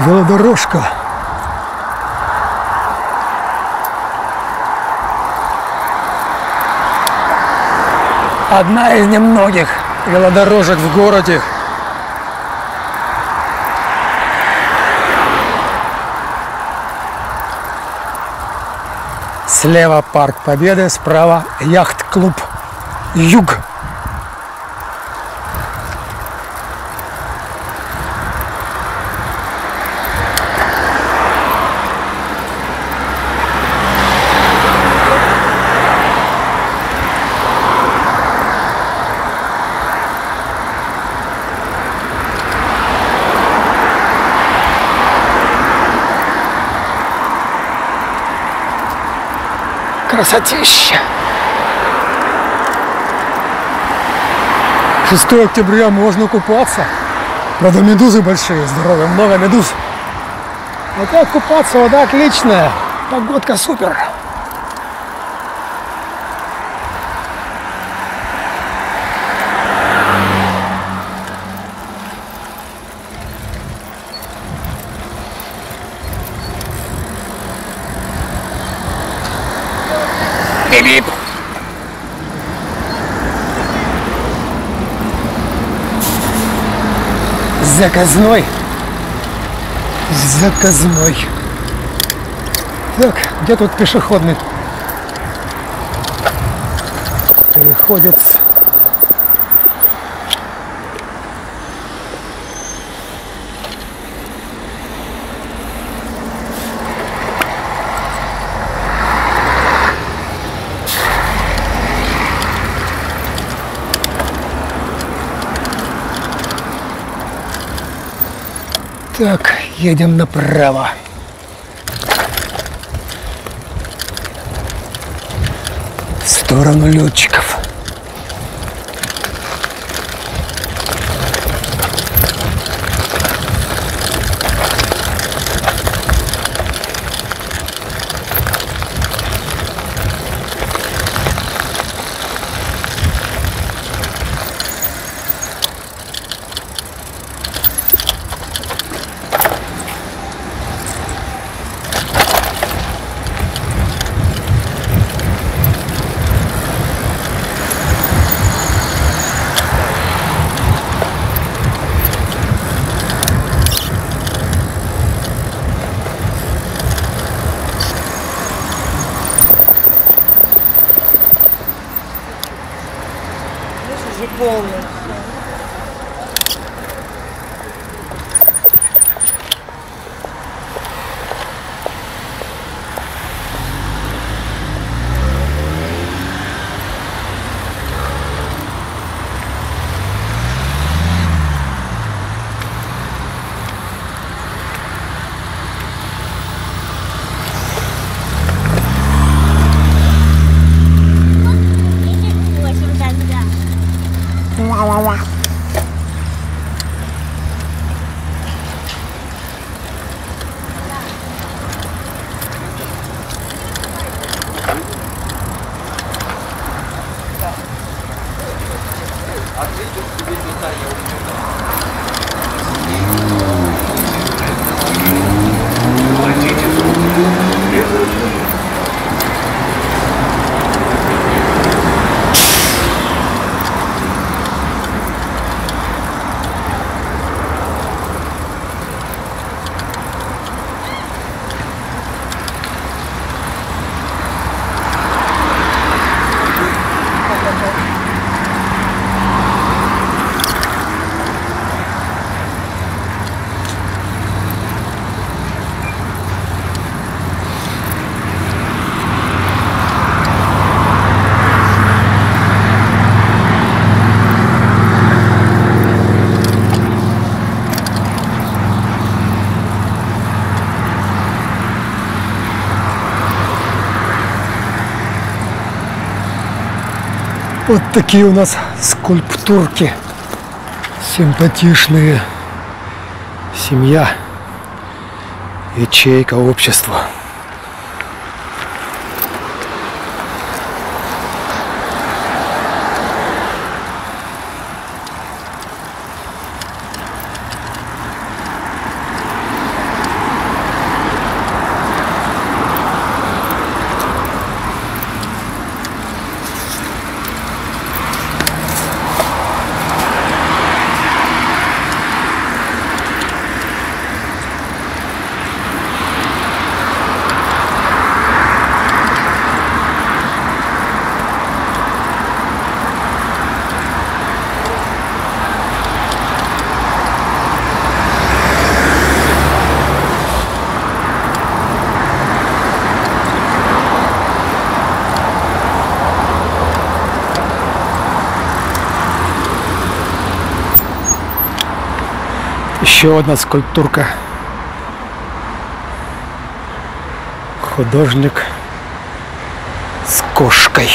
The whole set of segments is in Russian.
велодорожка. Одна из немногих велодорожек в городе. Слева парк Победы, справа яхт-клуб Юг. Красотища! 6 октября можно купаться. Правда, медузы большие, здоровые, много медуз. А как купаться, вода отличная. Погодка супер. Бип-бип. Заказной. Заказной. Так, где тут пешеходный? Переходец. Так, едем направо. В сторону летчиков. Вот такие у нас скульптурки симпатичные. Семья, ячейка общества. Еще одна скульптурка. Художник с кошкой.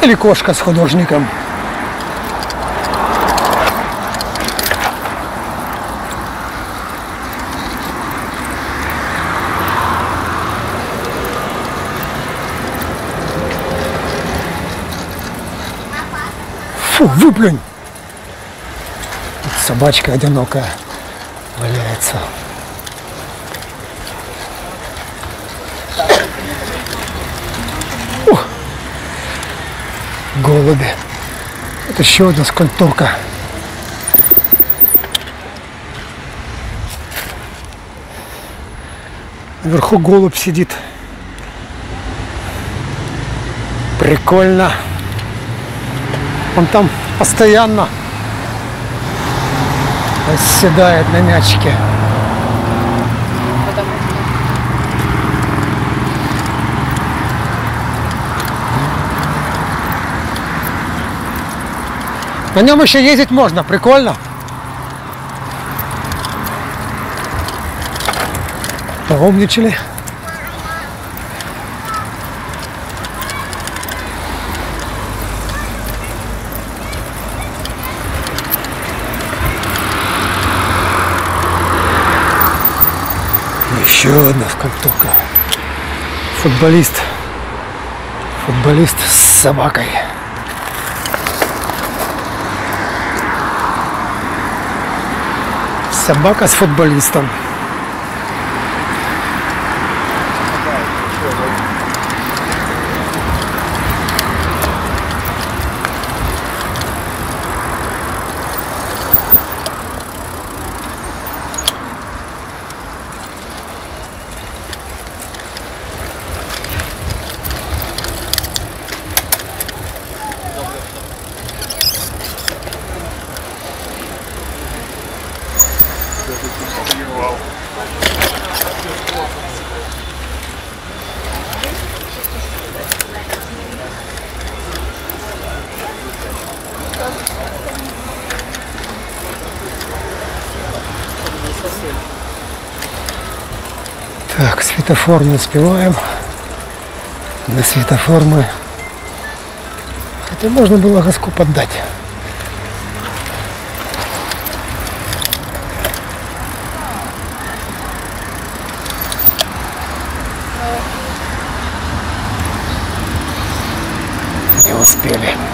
Или кошка с художником. Фу, выплюнь! Вот Собачка одинокая валяется. Ух! Голуби. Это еще одна скульптурка. Наверху голубь сидит. Прикольно. Он там постоянно седает на мячике. На нем еще ездить можно, прикольно. Поумничали. Еще одна скульптурка. Футболист. Футболист с собакой. Собака с футболистом. Так, светофор не успеваем. На светофор мы... Хотя можно было газку поддать. Не успели.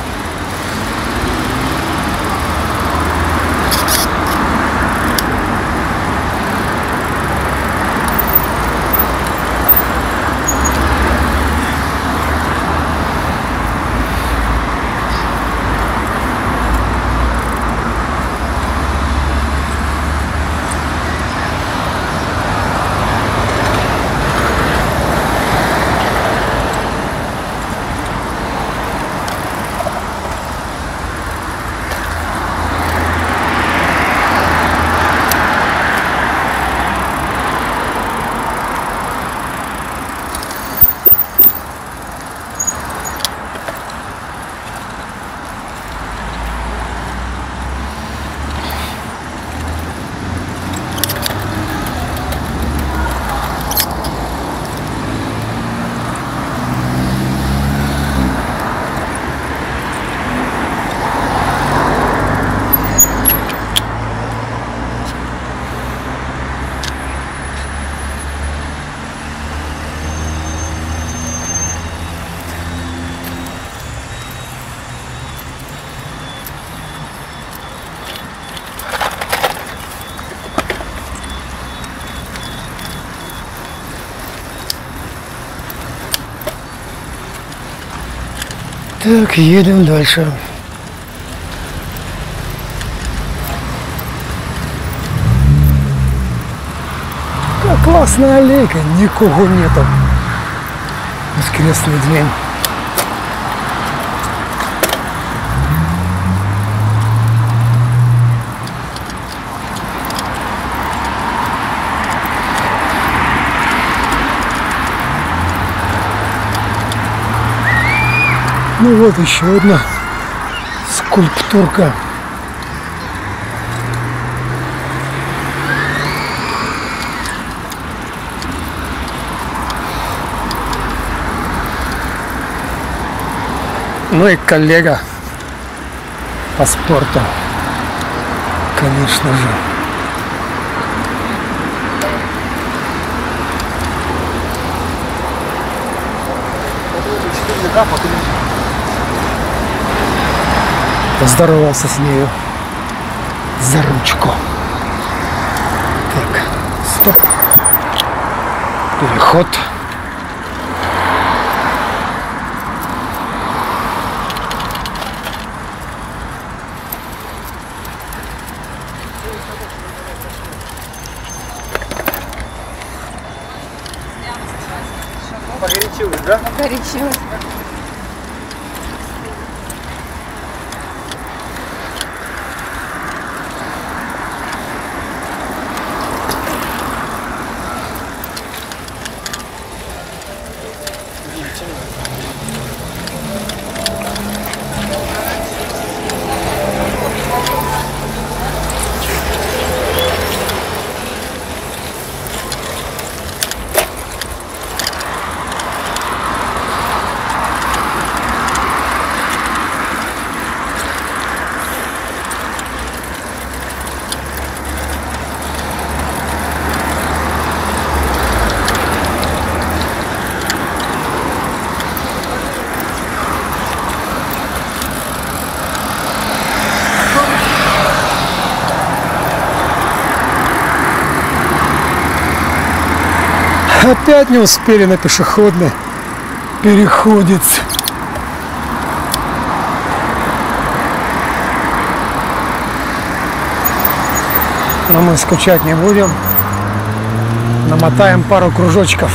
Так, едем дальше. Как классная аллейка, никого нету. Воскресный день. Ну вот еще одна скульптурка. Ну и коллега по спорту, конечно же. Поздоровался с нею за ручку. Так, стоп. Переход. Погорячилась, да? Горячилась. Опять не успели на пешеходный переходец. Но мы скучать не будем. Намотаем пару кружочков.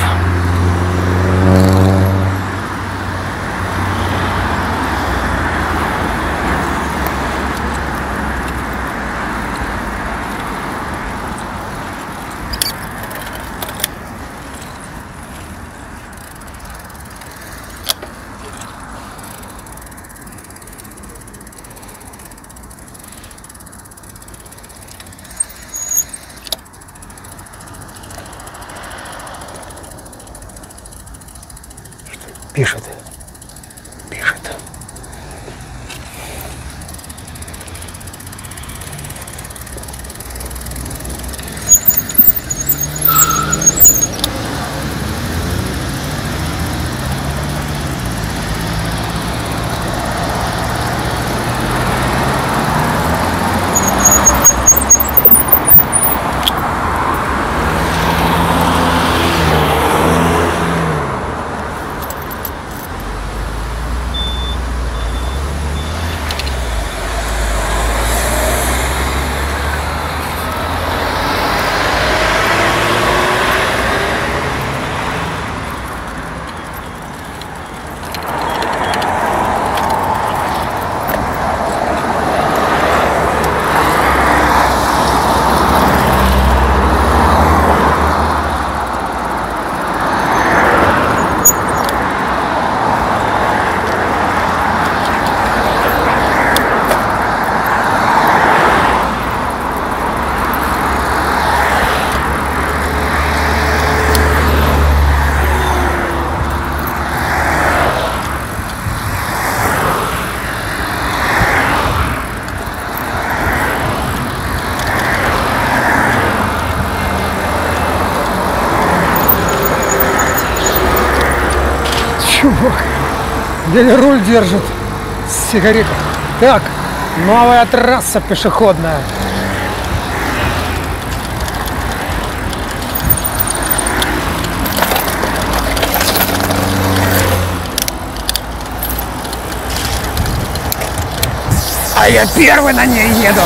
Пишет. Еле руль держит с. Так, новая трасса пешеходная. А я первый на ней еду.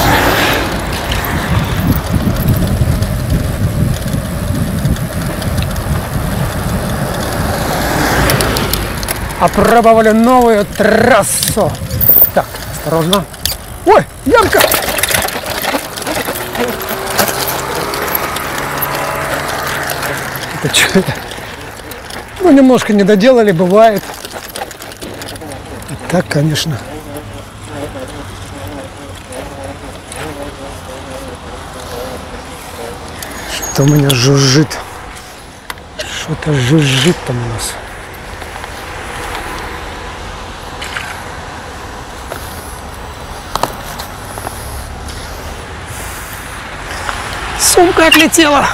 Опробовали новую трассу. Так, осторожно. Ой, ямка! Это что это? Ну, немножко не доделали, бывает. так, конечно. Что у меня жужжит. Что-то жужжит там у нас. Сумка отлетела.